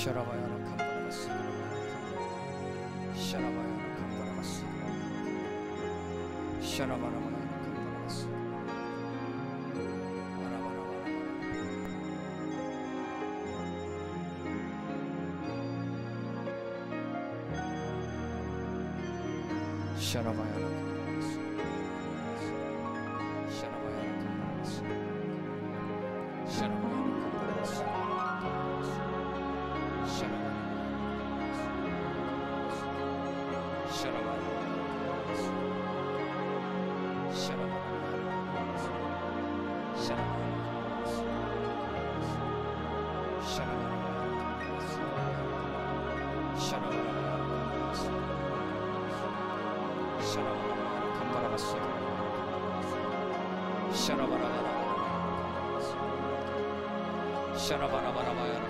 Sharavayana Kamparabasi. Sharavayana Kamparabasi. Sharavayana Kamparabasi. Sharavayana Kamparabasi. ャラバラバラカンバラバシャラバラバラシャラバラバラバラシャラバラバラバラ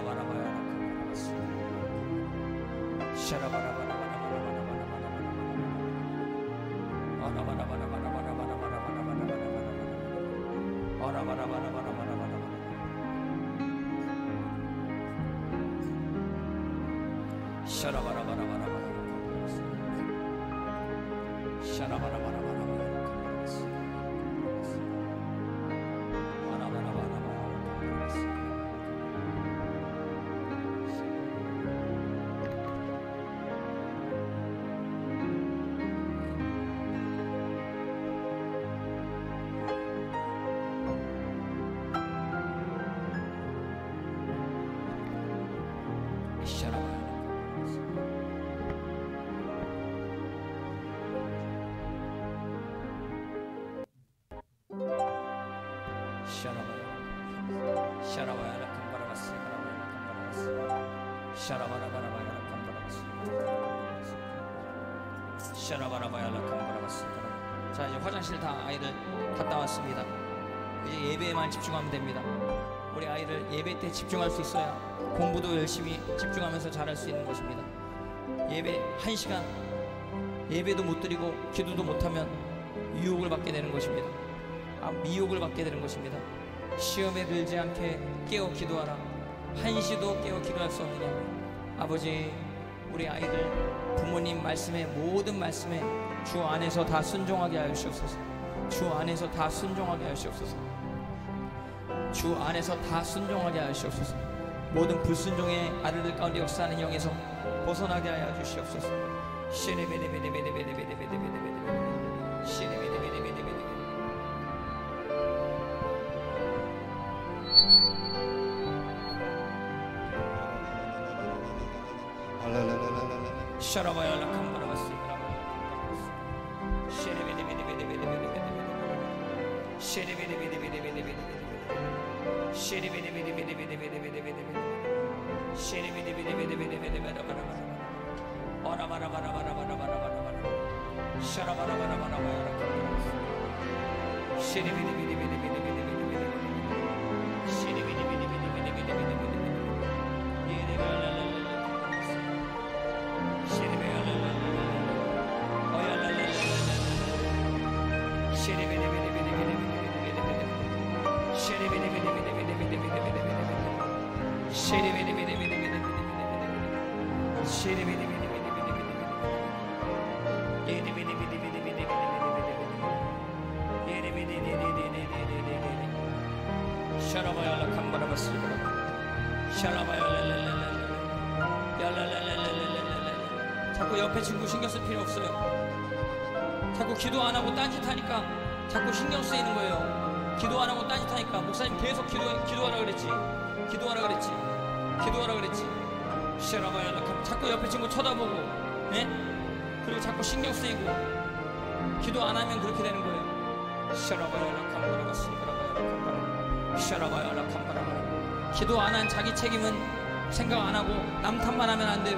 Ora mana mana bara bara bara bara bara bara bara bara bara bara bara 이제 화장실 다 아이들 갔다 왔습니다 이제 예배에만 집중하면 됩니다 우리 아이들 예배 때 집중할 수 있어야 공부도 열심히 집중하면서 잘할 수 있는 것입니다 예배 한 시간 예배도 못 드리고 기도도 못하면 유혹을 받게 되는 것입니다 아, 미혹을 받게 되는 것입니다 시험에 들지 않게 깨어 기도하라 한시도 깨어 기도할 수 없느냐 아버지 우리 아이들 부모님 말씀에 모든 말씀에 주 안에서 다 순종하게 하시옵소서. 주 안에서 다 순종하게 하시옵소서. 주 안에서 다 순종하게 하시옵소서. 모든 불순종의 아들들 가운데 역사하는 영에서 벗어나게 하여 주시옵소서. 시네베네베네베네베네베네베네 谢谢你 야랄랄랄랄랄랄 자꾸 옆에 친구 신경 쓸 필요 없어요 자꾸 기도 안 하고 딴짓하니까 자꾸 신경 쓰이는 거예요. 기도 안 하고 딴짓하니까 목사님 계속 기도 기도하라 그랬지? 기도하라 그랬지? 기도하라 그랬지? 샤라바야라 캄 자꾸 옆에 친구 쳐다보고 예? 그리고 자꾸 신경 쓰이고 기도 안 하면 그렇게 되는 거예요. 샤라바야 라 캄바라바스 이라바야 라 캄바라 샤라바야 라 캄바라바라 기도 안 한 자기 책임은 생각 안 하고 남 탓만 하면 안 돼요.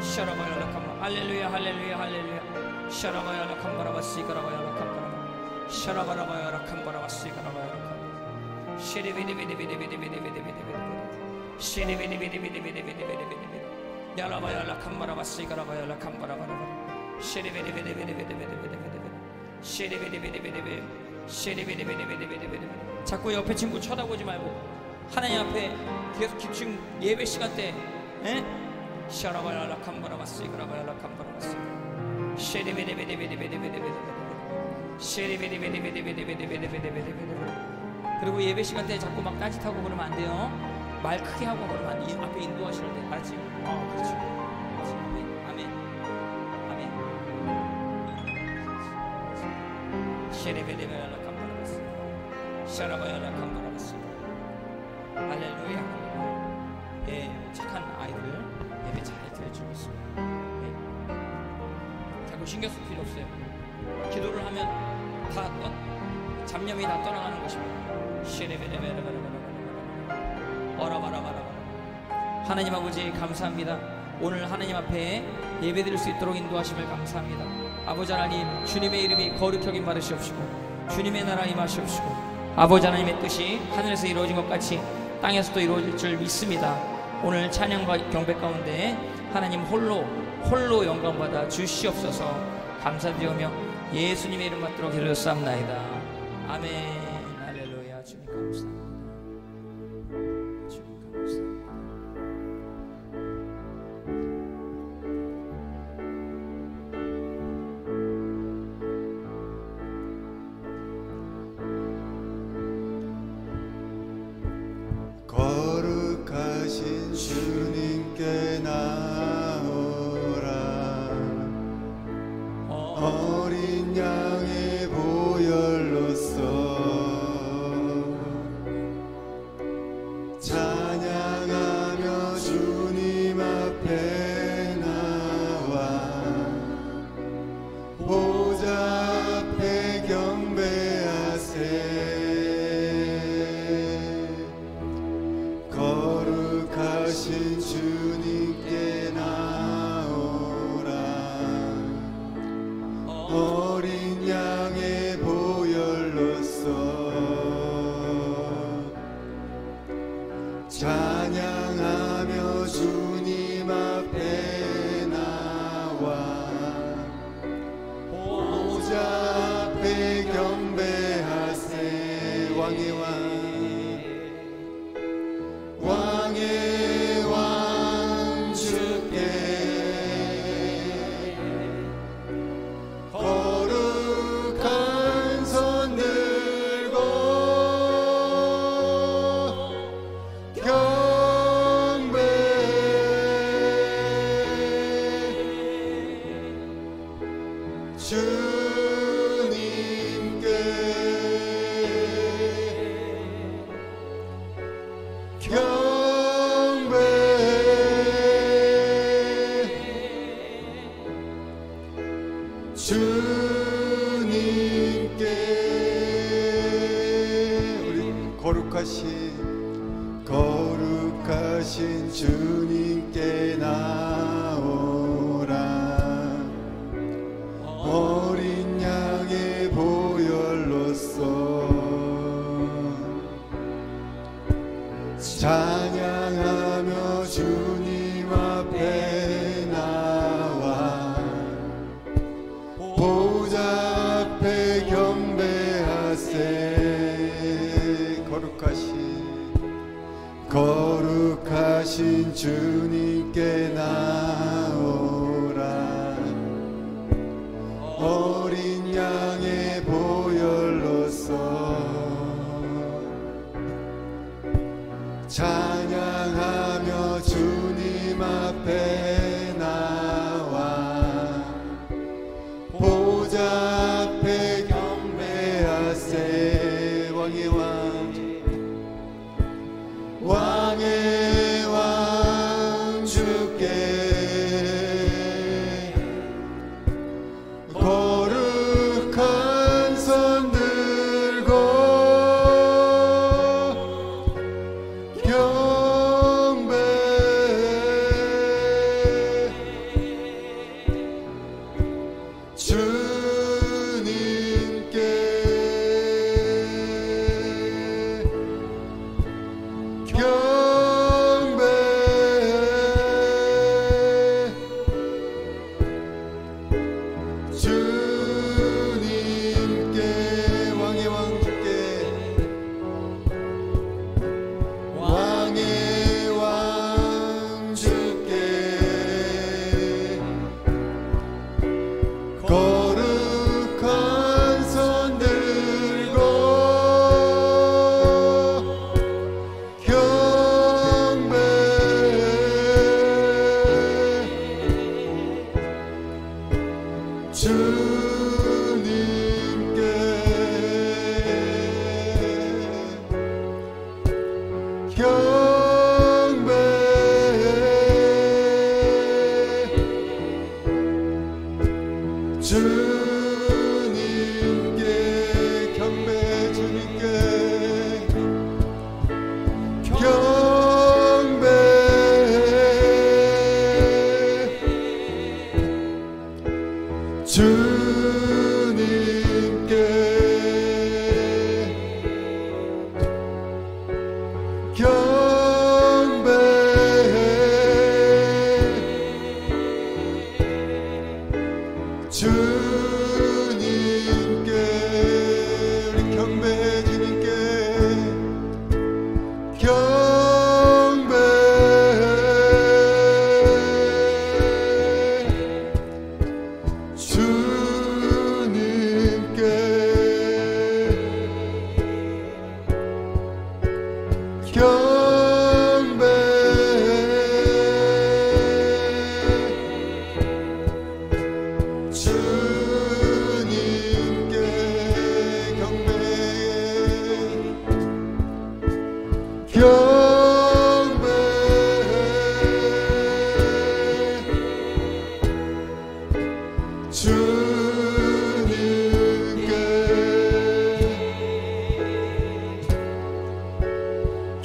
샤라바야 라 캄바 할렐루야 할렐루야 할렐루야. 샤라바야 라 캄바라바 시 가라바야 라 캄바라 샤라바라바야 라 캄바라바 시 가라바야 라 캄바 시리비디비디비디비디비디비디비디비디 시리비디비디비디비디비디비디 야라바야 라 캄바라바 시 가라바야 라 캄바라바라 시리비디비디비디비디비디비디 시리비디비디비디비디 시리비디비디비디비디비디 자꾸 옆에 친구 쳐다보지 말고 하나님 앞에 계속 집중 예배 시간 때 에? 샤라바야라 캄바라바스 이그라바야라 캄바라바스 쉐리베데베데베데베데베데베데 쉐리베데베데베데베데베데베데베데 그리고 예배 시간 때 자꾸 막 딴짓하고 그러면 안 돼요 말 크게 하고 그러면 안 돼. 앞에 인도하시는데 알았지? 어 그렇지 그렇지. 아멘 아멘 아멘 쉐리베데베야라 캄바라바스 샤라바야라 캄바라바스 할렐루야. 예, 착한 아이들 예배 잘 드려주고 있습니다. 예. 자꾸 신경 쓸 필요 없어요. 기도를 하면 다 떠, 잡념이 다 떠나가는 것입니다. 시레베레베레베레베레베레. 어라바라바라바라. 하나님 아버지 감사합니다. 오늘 하나님 앞에 예배 드릴 수 있도록 인도하심을 감사합니다. 아버지 하나님 주님의 이름이 거룩히 여김 받으시옵시고 주님의 나라 임하시옵시고 아버지 하나님의 뜻이 하늘에서 이루어진 것 같이 땅에서도 이루어질 줄 믿습니다. 오늘 찬양과 경배 가운데 하나님 홀로 홀로 영광 받아 주시옵소서 감사드리며 예수님의 이름 받도록 기도했사옵나이다. 아멘.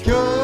주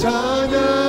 찬양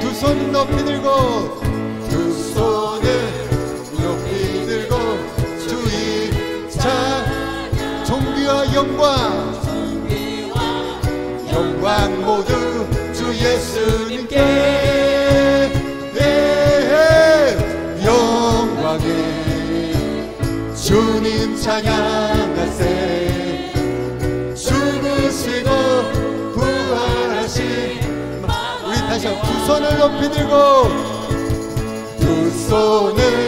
두 손 높이 들고 두 손을 높이 들고 주의 찬 종교와 영광. 영광 모두 주 예수님께. 네, 영광에 주님 찬양하세 다시 한번 두 손을 높이 들고 두 손을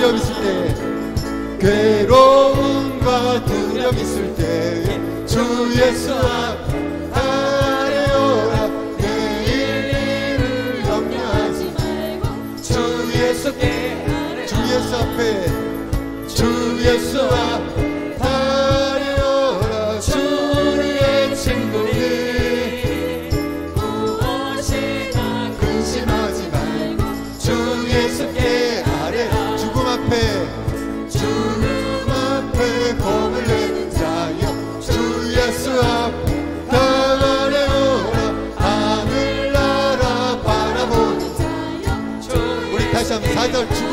두려움 있을 때 괴로움과 두려움 있을 때 주 예수 앞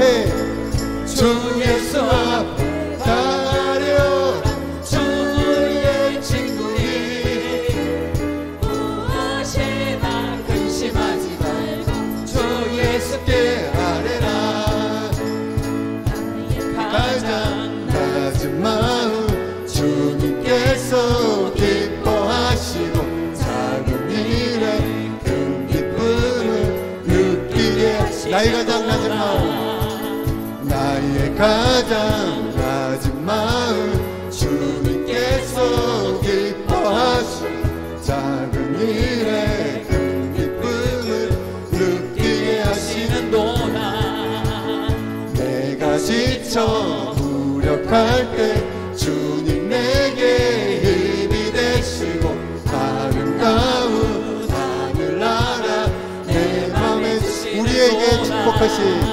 hey. 가장 낮은 마음 주님께서 기뻐하신 작은 일에 큰 기쁨을 느끼게 하시는도다 내가 지쳐 무력할 때 주님 내게 힘이 되시고 아름다운 하늘나라 내 맘에 우리에게 축복하시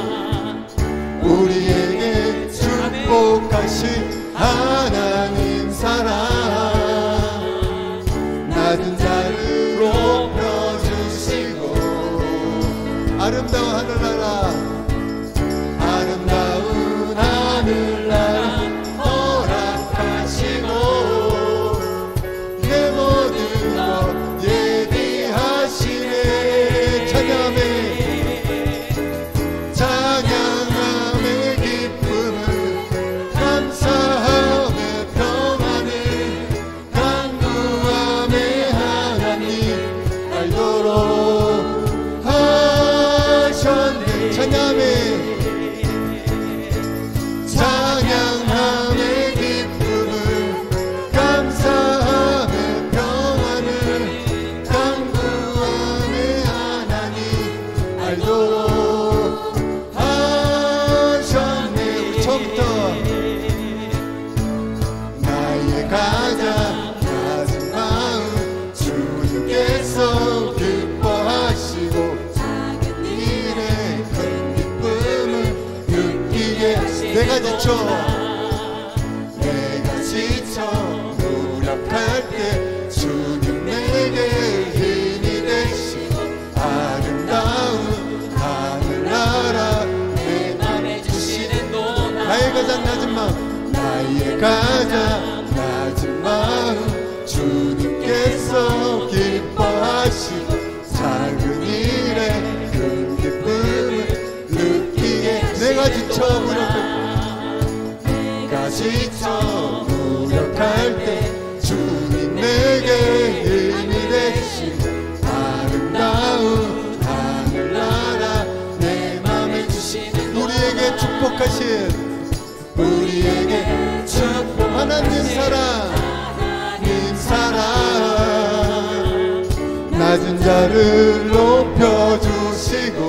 자를 높여주시고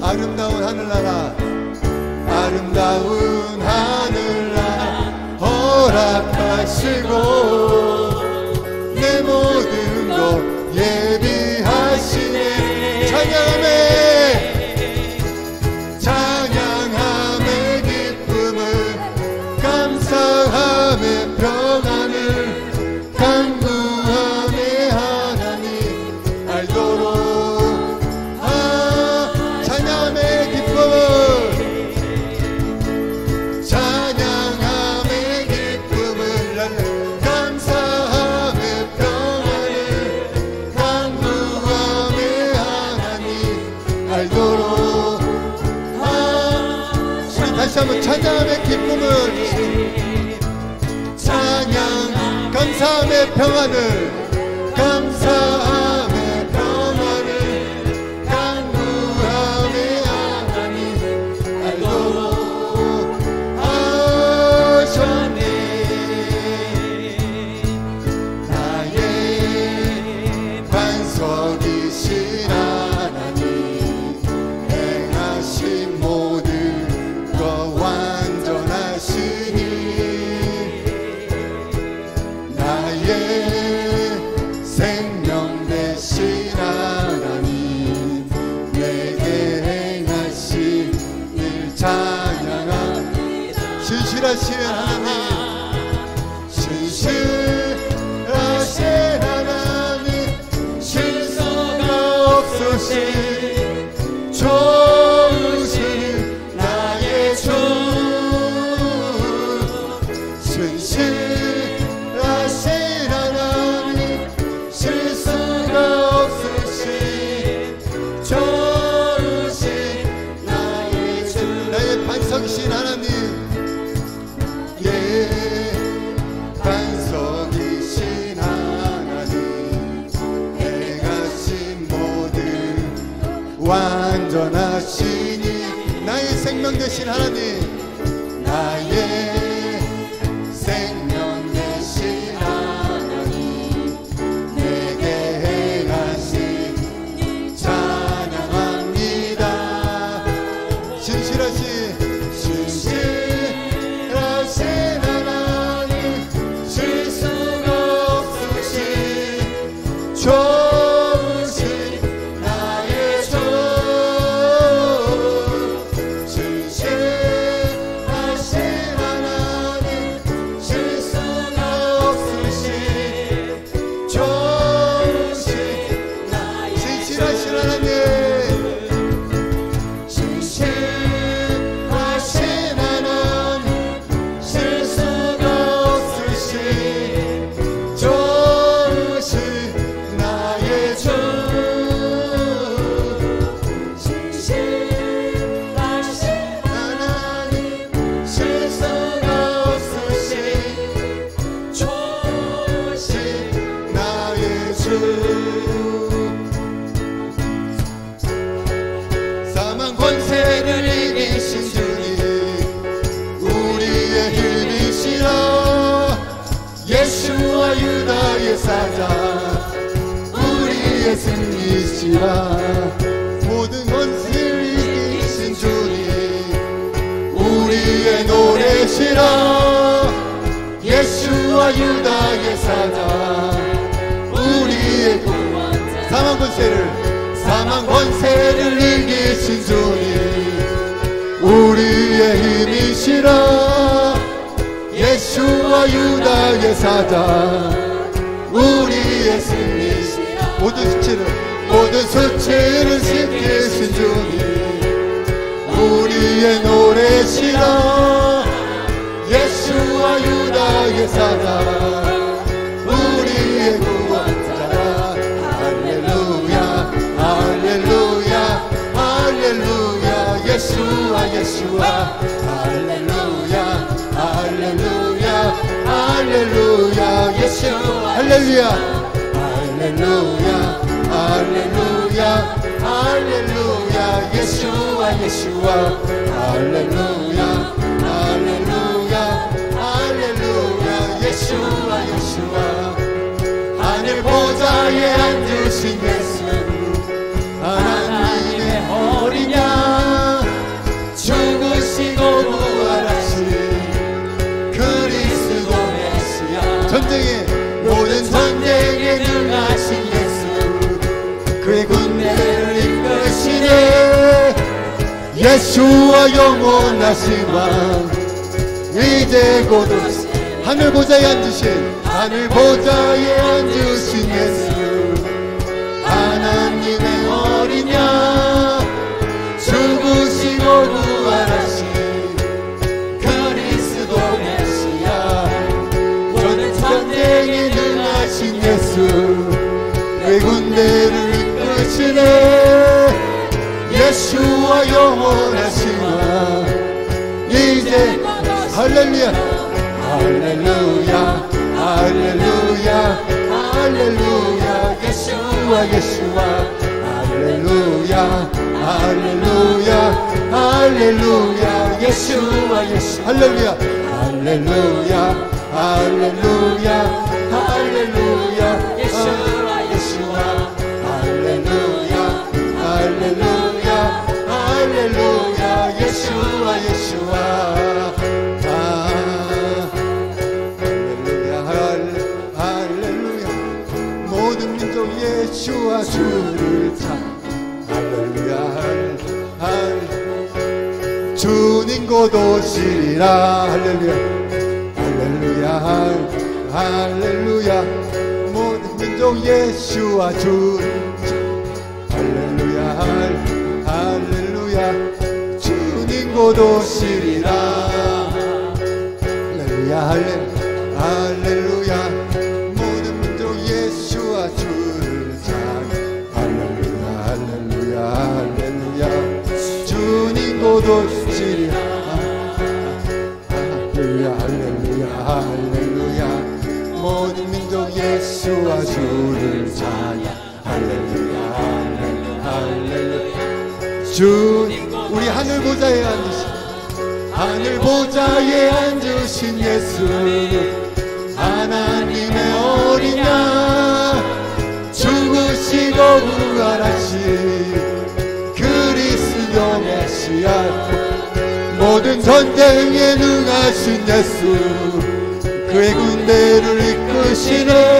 아름다운 하늘나라 아름다운 하늘나라 허락하시고 향하는 생명 우리의 힘이시라 예수와 유다의 사자. 우리의 승리시라 모든 수치를 모든 수치를 지키신 주님. 우리의 노래시라 예수와 유다의 사자 예수와. 예수와 할렐루야 할렐루야 할렐루야 예수. 할렐루야. 할렐루야 할렐루야 할렐루야 예수와 예수와. 할렐루야 할렐루야 할렐루야 예수와 예수와. 하늘 보좌에 앉으신 예수 예수와 영원하신 왕 이제 곧 하늘 보좌에 앉으신 하늘 보좌에 앉으신 예수. 하나님의 어리냐 죽으시고 부활하신 그리스도 메시아. 모든 전쟁에 능하신 예수. 내 군대를 이끄시네 예수와 영원하신 왕 이제 할렐루야. 할렐루야 할렐루야 할렐루야. 예수와 예수와. 할렐루야 할렐루야 할렐루야. 예수와 예수. 할렐루야 할렐루야 할렐루야 할렐루야. 예수 오시리라. 할렐루야. 할렐루야. 할- 할렐루야. 모든 민족 예수와 찬 할렐루야. 할- 할렐루야. 주님 곧 오시리라. 할렐루야. 할렐- 할렐루야 예수와 주를 찬양. 할렐루야 할렐루야. 주 우리 하늘 보좌에 앉으신 하늘 보좌에 앉으신 예수. 하나님의 어린 양 죽으시고 부활하신 그리스도 메시아 모든 전쟁에 능하신 예수. 그의 군대를 이끄시는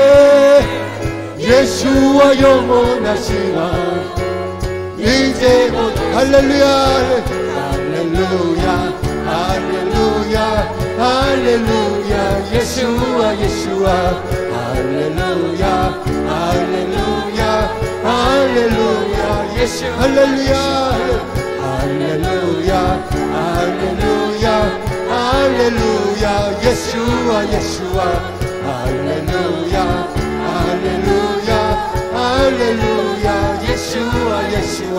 예수와 영원하시라 이제 곧 할렐루야 할렐루야 할렐루야 할렐루야 예수와 예수와 할렐루야 할렐루야 할렐루야 예수 할렐루야 할렐루야 할렐루야 할렐루야 예수와 예수와 할렐루야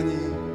하나님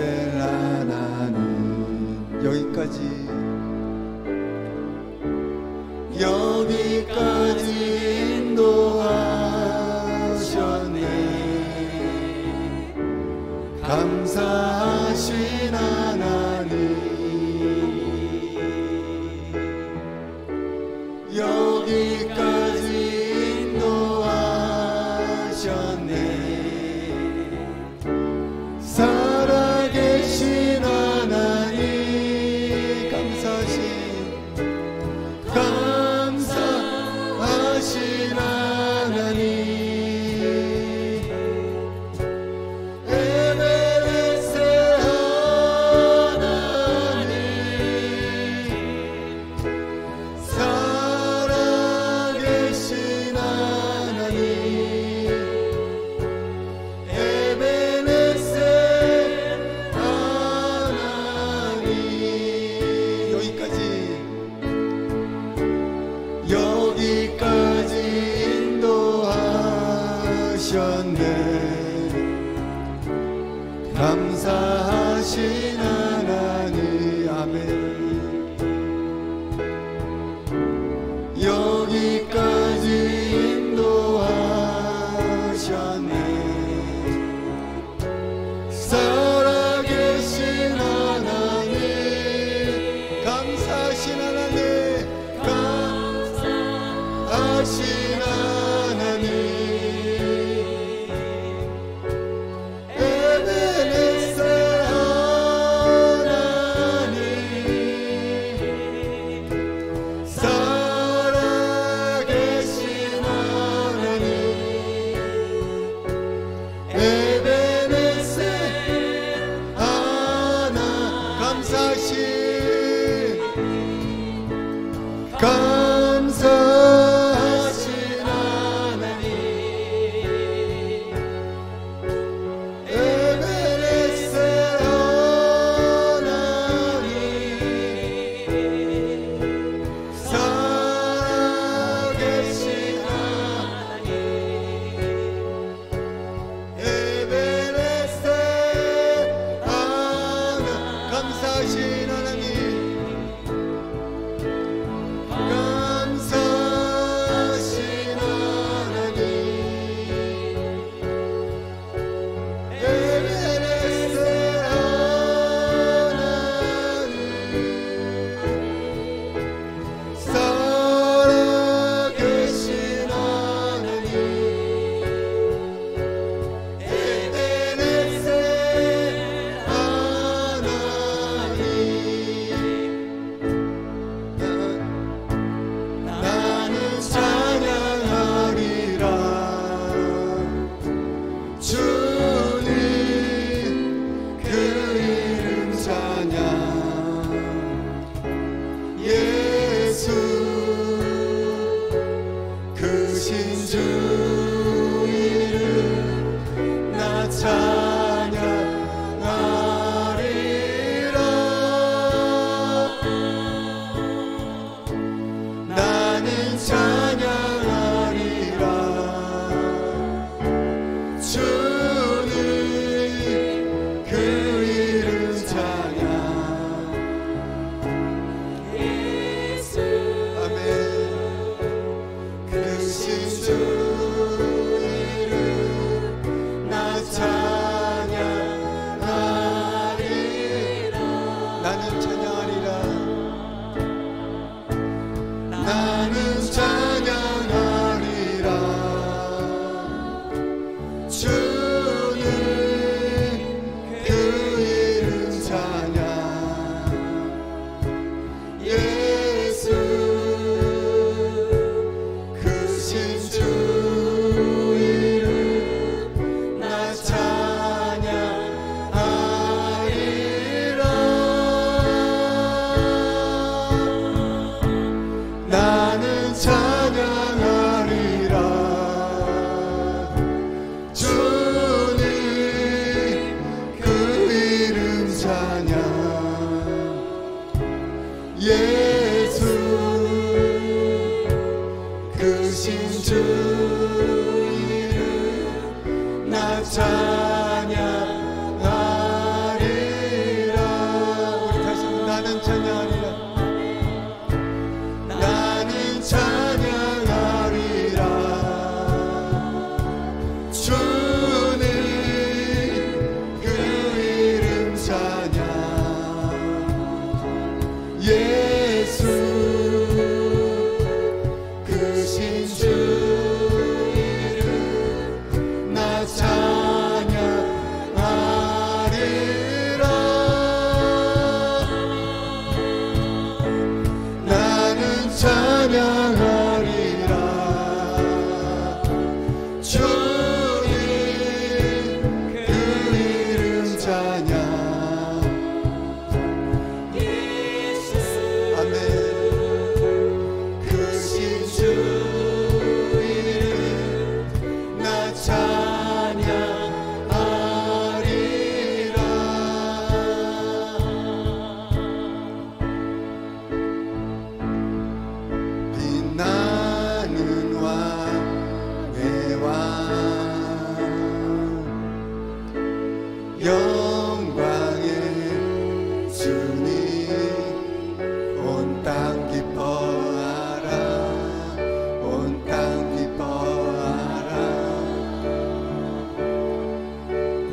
하나님 여기까지 여기까지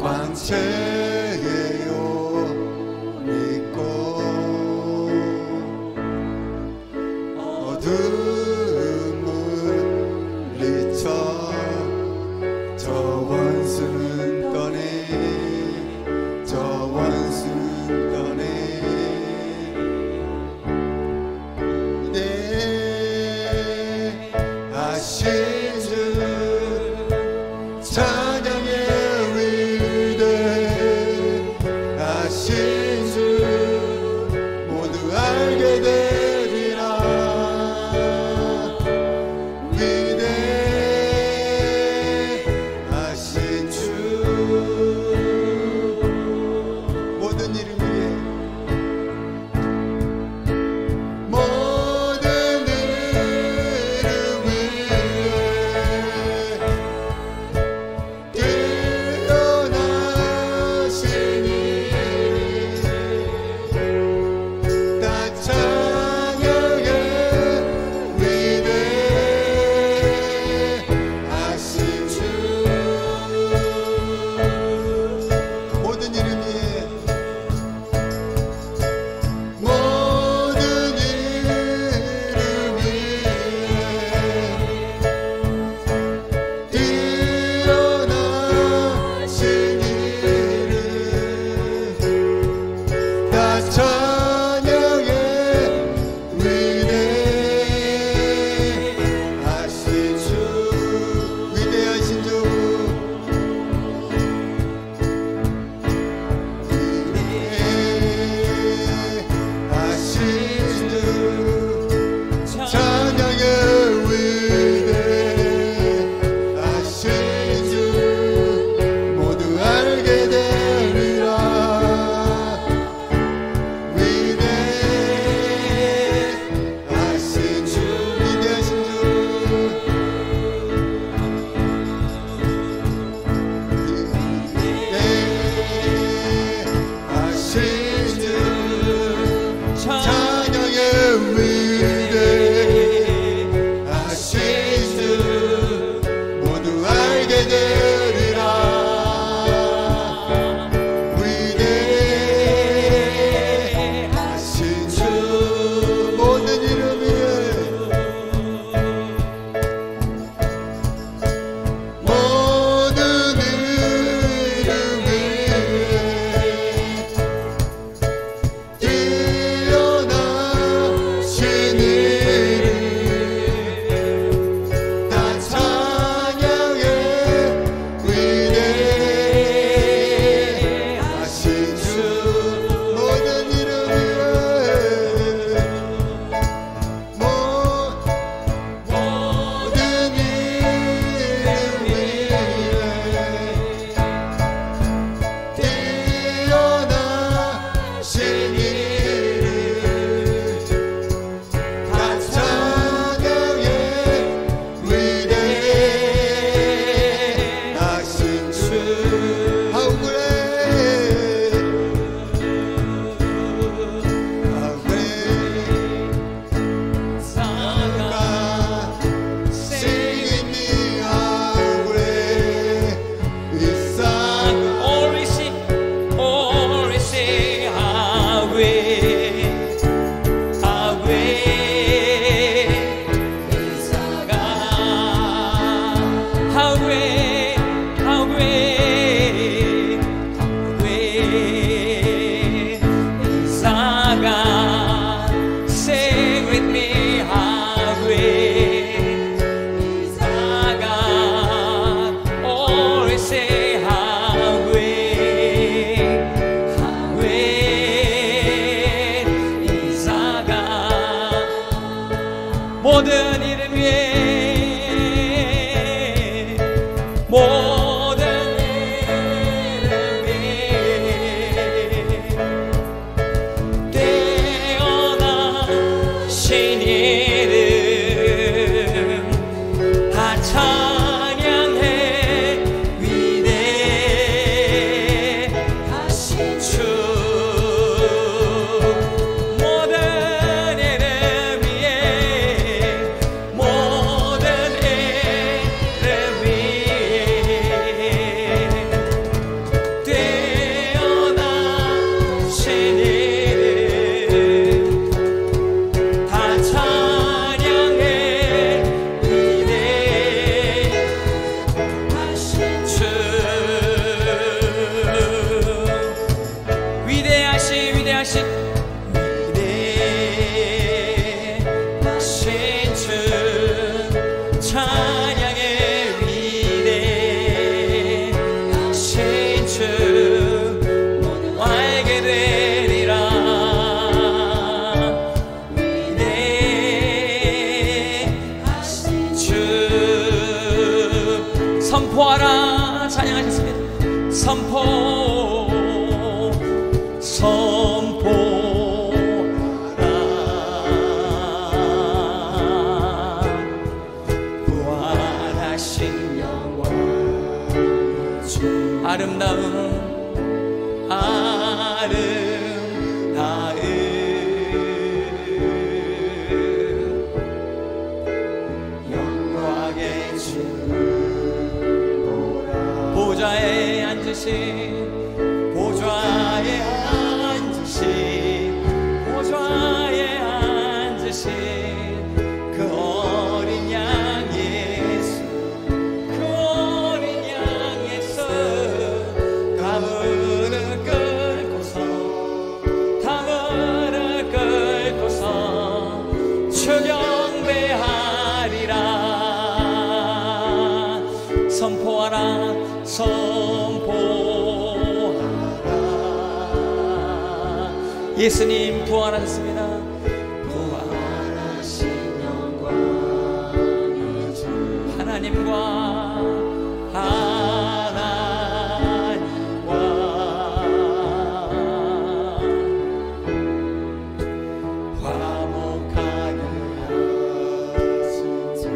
광채 예수님 부활하셨습니다. 부활하신 영광의 하나님과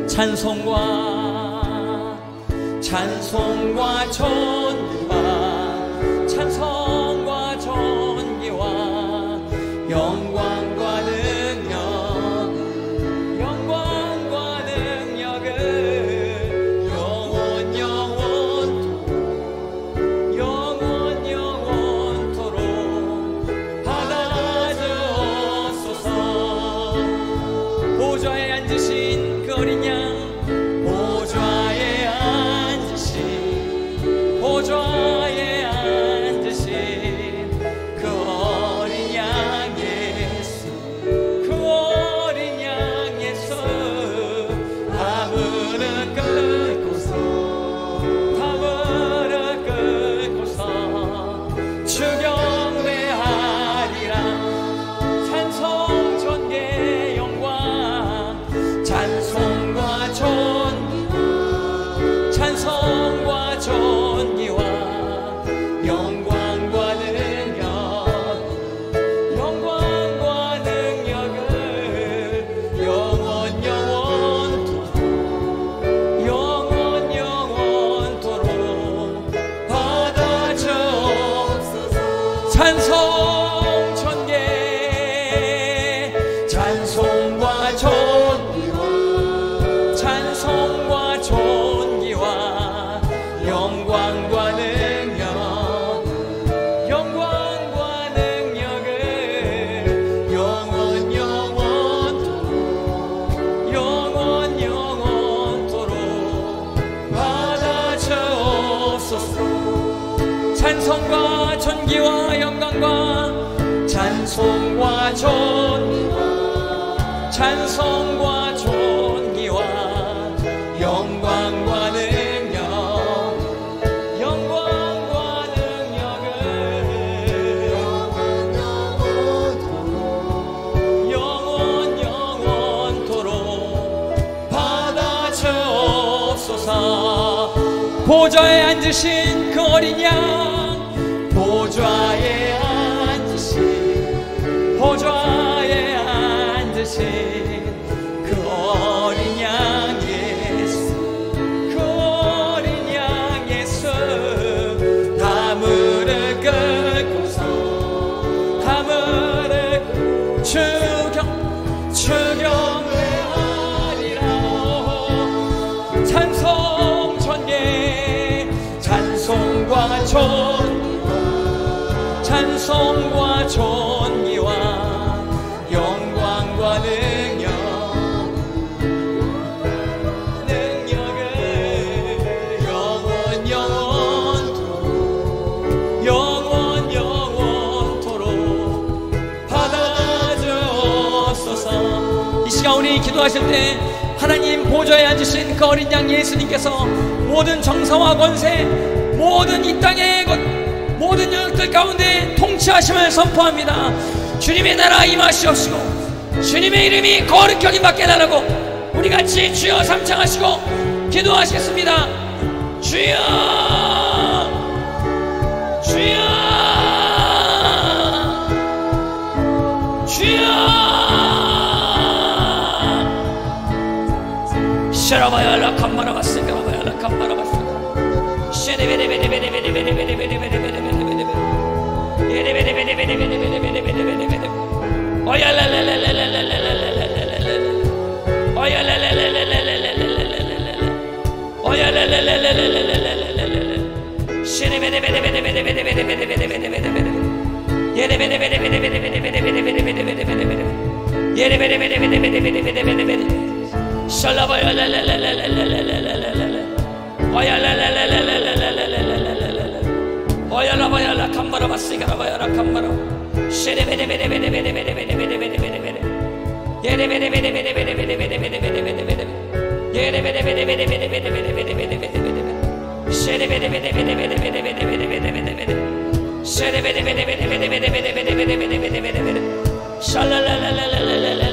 찬송과 찬송과 전 보좌에 앉으신 그 어린 양 기도하실 때 하나님 보좌에 앉으신 그 어린 양 예수님께서 모든 정사와 권세 모든 이 땅의 것 모든 영역들 가운데 통치하심을 선포합니다. 주님의 나라 임하시옵시고 주님의 이름이 거룩히 여김받게 달라고 우리 같이 주여 삼창하시고 기도하시겠습니다. 주여 주여 샤라바야라 캄마라바스 까라바야라 캄마라바스 쉐레베레베레베레베레베레베레베레베레베레베레베레베레베레 예레베레베레베레베레베레베레베레베레 어야라라라라라라라라라라라라라 어야라라라라라라라라라라라라 어야라라라라 라라라라라라라 쉐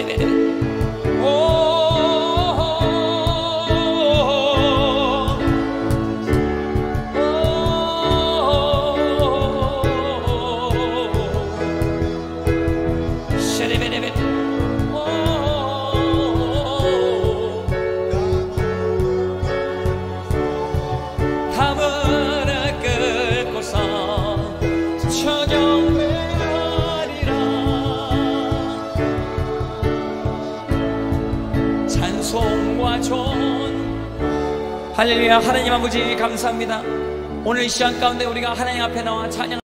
할렐루야. 하나님 아버지 감사합니다. 오늘 이 시간 가운데 우리가 하나님 앞에 나와 찬양